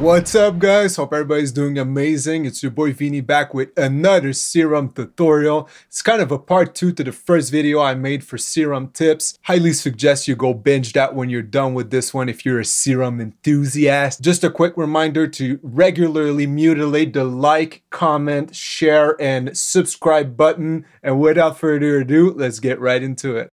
What's up guys? Hope everybody's doing amazing. It's your boy Vini back with another serum tutorial. It's kind of a part two to the first video I made for serum tips. Highly suggest you go binge that when you're done with this one if you're a serum enthusiast. Just a quick reminder to regularly mutilate the like, comment, share, and subscribe button. And without further ado, let's get right into it.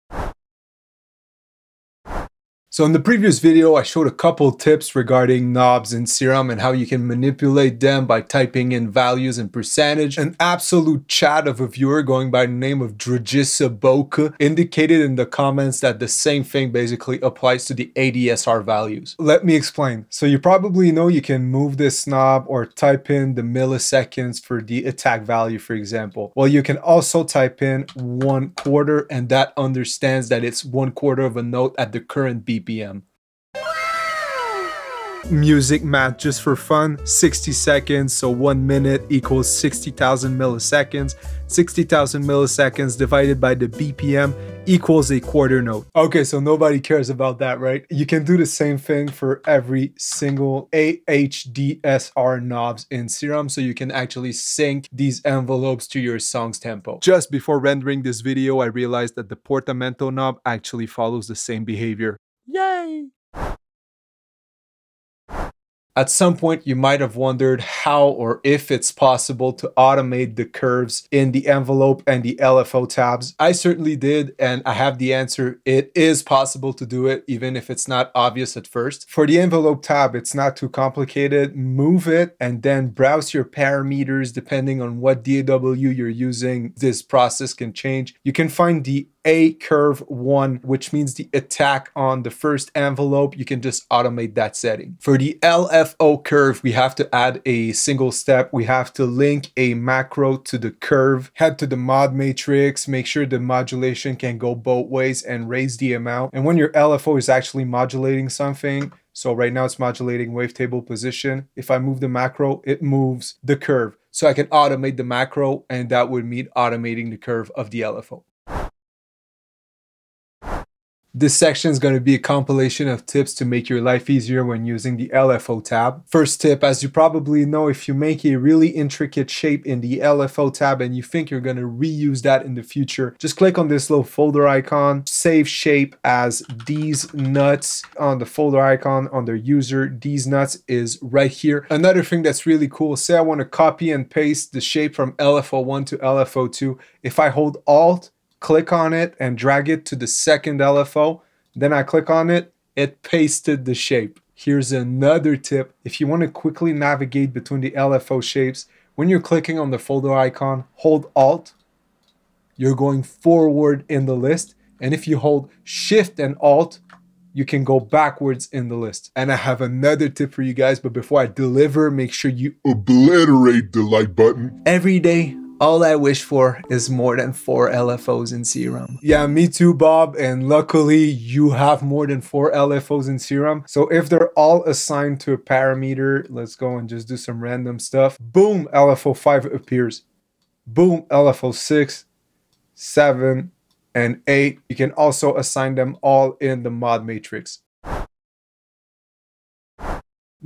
So in the previous video, I showed a couple tips regarding knobs in Serum and how you can manipulate them by typing in values and percentage. An absolute chat of a viewer going by the name of Dragissa Boka indicated in the comments that the same thing basically applies to the ADSR values. Let me explain. So you probably know you can move this knob or type in the milliseconds for the attack value, for example. Well, you can also type in one quarter and that understands that it's one quarter of a note at the current beat BPM. Music math just for fun 60 seconds, so one minute equals 60,000 milliseconds. 60,000 milliseconds divided by the BPM equals a quarter note. Okay, so nobody cares about that, right? You can do the same thing for every single AHDSR knobs in Serum, so you can actually sync these envelopes to your song's tempo. Just before rendering this video, I realized that the portamento knob actually follows the same behavior. Yay! At some point, you might have wondered how or if it's possible to automate the curves in the envelope and the LFO tabs. I certainly did, and I have the answer. It is possible to do it, even if it's not obvious at first. For the envelope tab, it's not too complicated. Move it and then browse your parameters depending on what DAW you're using. This process can change. You can find the a curve one, which means the attack on the first envelope, you can just automate that setting. For the LFO curve, we have to add a single step. We have to link a macro to the curve, head to the mod matrix, make sure the modulation can go both ways and raise the amount. And when your LFO is actually modulating something, so right now it's modulating wavetable position. If I move the macro, it moves the curve. So I can automate the macro and that would mean automating the curve of the LFO. This section is going to be a compilation of tips to make your life easier when using the LFO tab. First tip, as you probably know, if you make a really intricate shape in the LFO tab and you think you're going to reuse that in the future, just click on this little folder icon, save shape as these nuts on the folder icon under user. These nuts is right here. Another thing that's really cool, say I want to copy and paste the shape from LFO1 to LFO2. If I hold Alt, click on it and drag it to the second LFO. Then I click on it, it pasted the shape. Here's another tip. If you want to quickly navigate between the LFO shapes, when you're clicking on the folder icon, hold Alt. You're going forward in the list. And if you hold Shift and Alt, you can go backwards in the list. And I have another tip for you guys, but before I deliver, make sure you obliterate the like button. Every day, all I wish for is more than four LFOs in Serum. Yeah, me too, Bob. And luckily, you have more than four LFOs in Serum. So if they're all assigned to a parameter, let's go and just do some random stuff. Boom, LFO 5 appears. Boom, LFO 6, 7, and 8. You can also assign them all in the mod matrix.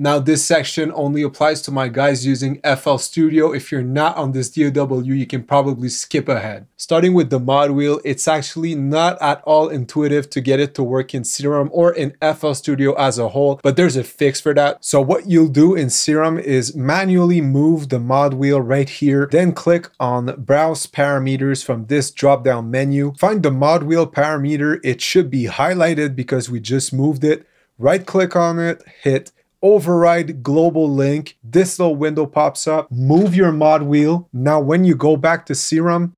Now this section only applies to my guys using FL Studio. If you're not on this DAW, you can probably skip ahead. Starting with the mod wheel, it's actually not at all intuitive to get it to work in Serum or in FL Studio as a whole, but there's a fix for that. So what you'll do in Serum is manually move the mod wheel right here, then click on browse parameters from this drop down menu. Find the mod wheel parameter. It should be highlighted because we just moved it. Right click on it, hit override global link. This little window pops up. Move your mod wheel. Now, when you go back to Serum,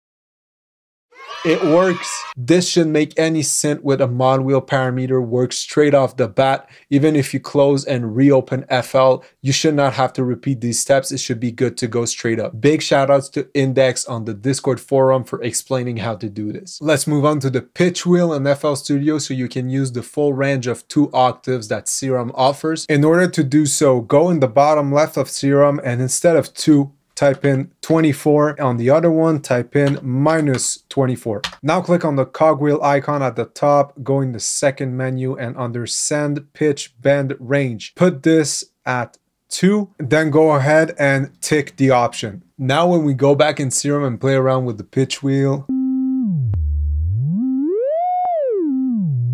it works. This should make any synth with a mod wheel parameter work straight off the bat. Even if you close and reopen FL, you should not have to repeat these steps. It should be good to go straight up. Big shout outs to Index on the Discord forum for explaining how to do this. Let's move on to the pitch wheel in FL Studio so you can use the full range of two octaves that Serum offers. In order to do so, go in the bottom left of Serum and instead of two, type in 24. On the other one, type in minus 24. Now click on the cogwheel icon at the top, go in the second menu and under send pitch bend range. Put this at 2, then go ahead and tick the option. Now when we go back in Serum and play around with the pitch wheel,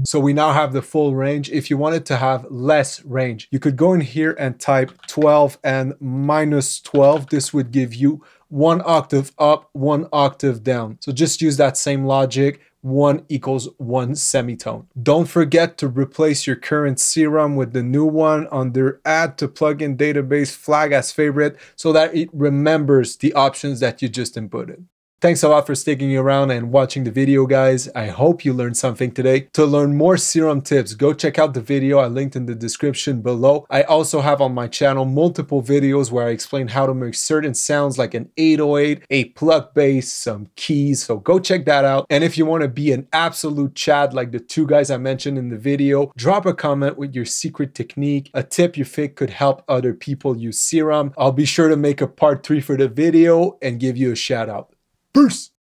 So we now have the full range. If you wanted to have less range, you could go in here and type 12 and minus 12. This would give you one octave up, one octave down. So just use that same logic. 1 equals 1 semitone. Don't forget to replace your current serum with the new one under add to plugin database flag as favorite so that it remembers the options that you just inputted. Thanks a lot for sticking around and watching the video guys. I hope you learned something today. To learn more serum tips, go check out the video I linked in the description below. I also have on my channel multiple videos where I explain how to make certain sounds like an 808, a pluck bass, some keys, so go check that out. And if you want to be an absolute Chad like the two guys I mentioned in the video, drop a comment with your secret technique, a tip you think could help other people use serum. I'll be sure to make a part 3 for the video and give you a shout out. Peace.